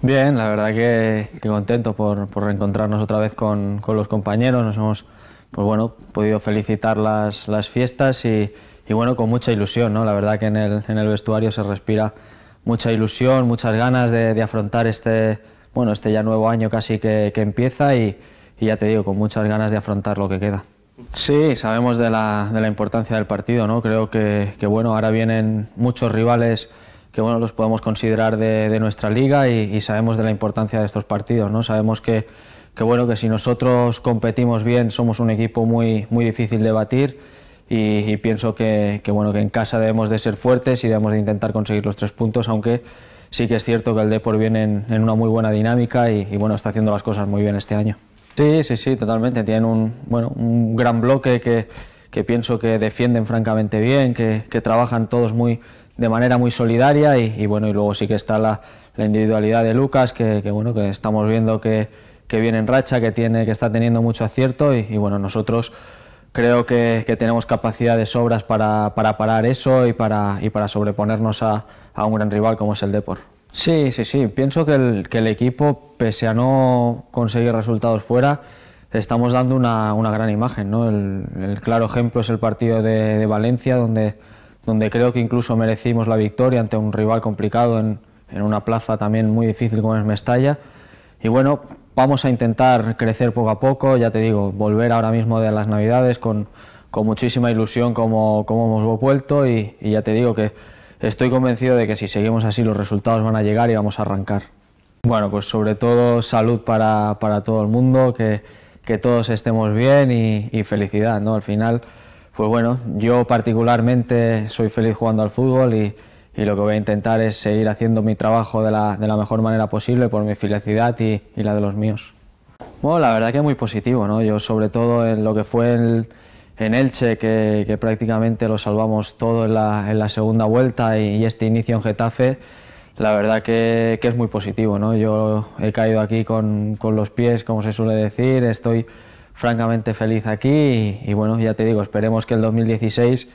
Bien, la verdad que, contento por, reencontrarnos otra vez con, los compañeros. Nos hemos pues bueno, podido felicitar las, las fiestas y, bueno, con mucha ilusión. ¿no? La verdad que en el, en el vestuario se respira mucha ilusión, muchas ganas de, afrontar este, bueno, este ya nuevo año casi que, empieza y, ya te digo, con muchas ganas de afrontar lo que queda. Sí, sabemos de la, de la importancia del partido, ¿no? Creo que, que, bueno, ahora vienen muchos rivales que bueno, los podemos considerar de, nuestra liga y, sabemos de la importancia de estos partidos. ¿no? Sabemos que, que, bueno, que si nosotros competimos bien somos un equipo muy, muy difícil de batir y, pienso que, que, bueno, que en casa debemos de ser fuertes y debemos de intentar conseguir los tres puntos, aunque sí que es cierto que el Depor viene en, en una muy buena dinámica y, bueno, está haciendo las cosas muy bien este año. Sí, sí, sí, totalmente. Tienen un, bueno, un gran bloque que, que pienso que defienden francamente bien, que, que trabajan todos muy de manera muy solidaria y, bueno, y luego sí que está la, individualidad de Lucas, que, bueno, que estamos viendo que, viene en racha, que, tiene, que está teniendo mucho acierto y, bueno, nosotros creo que, tenemos capacidad de sobras para, parar eso y para, y para sobreponernos a, un gran rival como es el Depor. Sí, sí, sí, pienso que el, que el equipo, pese a no conseguir resultados fuera, estamos dando una, gran imagen. ¿no? El, claro ejemplo es el partido de, de Valencia, donde donde creo que incluso merecimos la victoria ante un rival complicado en, una plaza también muy difícil como es Mestalla. Y bueno, vamos a intentar crecer poco a poco, ya te digo, volver ahora mismo de las Navidades con, muchísima ilusión como, como hemos vuelto y, ya te digo que estoy convencido de que si seguimos así los resultados van a llegar y vamos a arrancar. Bueno, pues sobre todo salud para, todo el mundo, que, todos estemos bien y, y felicidad, ¿no? Al final pues bueno, yo particularmente soy feliz jugando al fútbol y, lo que voy a intentar es seguir haciendo mi trabajo de la, mejor manera posible por mi felicidad y, la de los míos. Bueno, la verdad que es muy positivo, ¿no? Yo sobre todo en lo que fue en Elche, que, prácticamente lo salvamos todo en la, segunda vuelta y, este inicio en Getafe, la verdad que, es muy positivo, ¿no? Yo he caído aquí con, con los pies, como se suele decir, estoy francamente feliz aquí y, bueno, ya te digo, esperemos que el 2016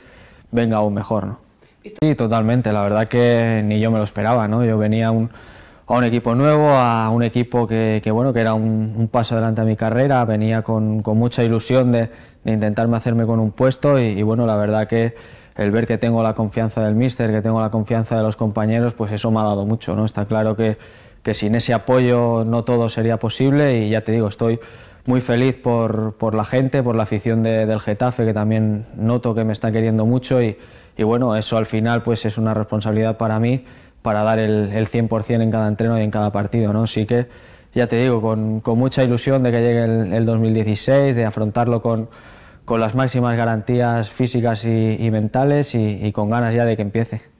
venga aún mejor. ¿no? Sí, totalmente, la verdad que ni yo me lo esperaba, ¿no? Yo venía a un, equipo nuevo, a un equipo que, bueno, que era un, paso adelante a mi carrera, venía con, mucha ilusión de, de, intentarme hacerme con un puesto y, bueno, la verdad que el ver que tengo la confianza del míster, que tengo la confianza de los compañeros, pues eso me ha dado mucho, ¿no? Está claro que, que sin ese apoyo no todo sería posible y ya te digo, estoy muy feliz por, por la gente, por la afición del Getafe, que también noto que me está queriendo mucho y, y, bueno, eso al final pues es una responsabilidad para mí para dar el, el 100% en cada entreno y en cada partido, ¿no? Así que ya te digo, con, con mucha ilusión de que llegue el, el 2016, de afrontarlo con, con, las máximas garantías físicas y, mentales y con ganas ya de que empiece.